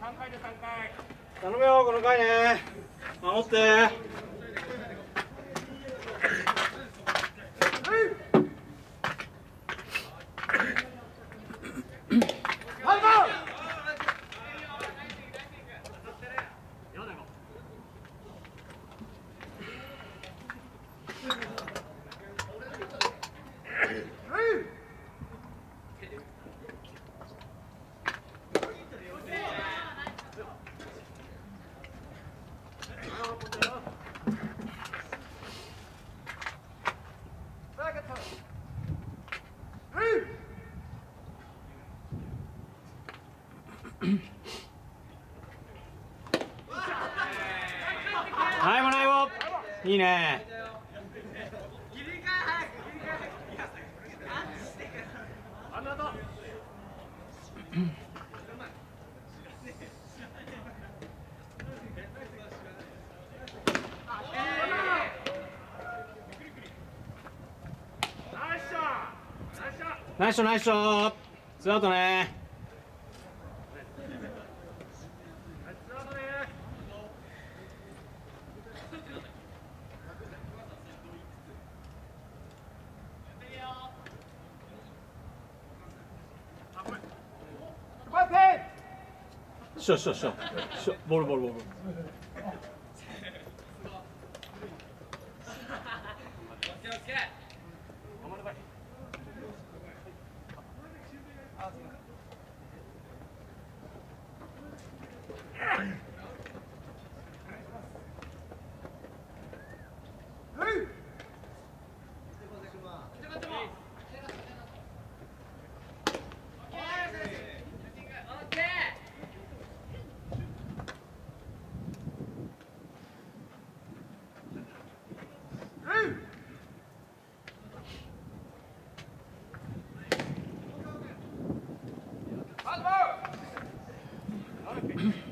頼むよこの回ね。守ってはいもらいをいいね。ナイスショナイスショツアウトね。しょしょしょしょボールボールボール Mm-hmm.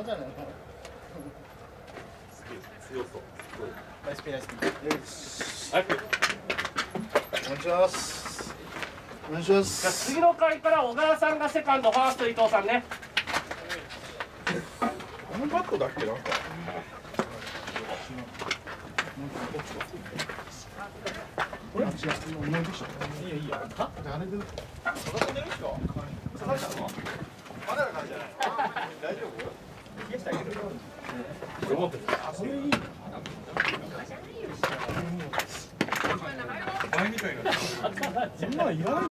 強そう。ナイス。ピナイス。ピー早くお願いしますお願いしますじゃ次の回から小川さんがセカンドファース。ト伊藤さんねこのバットだっけなんかこれは違う同じでしょいいよいいよはあれで育ててる人刺されたのまだ感じじゃない大丈夫冷やしてあげるあそれいい前みたいなそんなのいらない